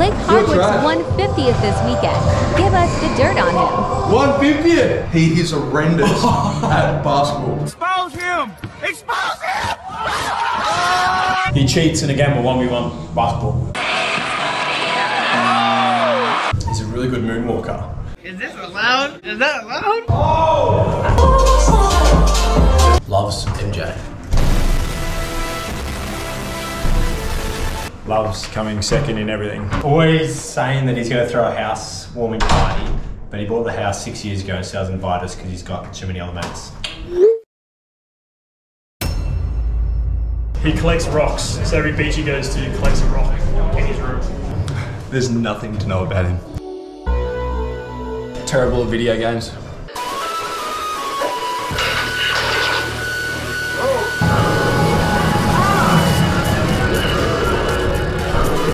Blake Hardwick's 150th this weekend. Give us the dirt on him. 150th? He is horrendous at basketball. Expose him! Expose him! He cheats in a game of 1v1 basketball. He's a really good moonwalker. Is this allowed? Is that allowed? Loves Loves coming second in everything. Always saying that he's going to throw a house warming party, but he bought the house six years ago and still hasn't invited us because he's got too many other mates. He collects rocks, so every beach he goes to, he collects a rock in his room. There's nothing to know about him. Terrible at video games.